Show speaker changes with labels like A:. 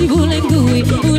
A: Si usi bulengui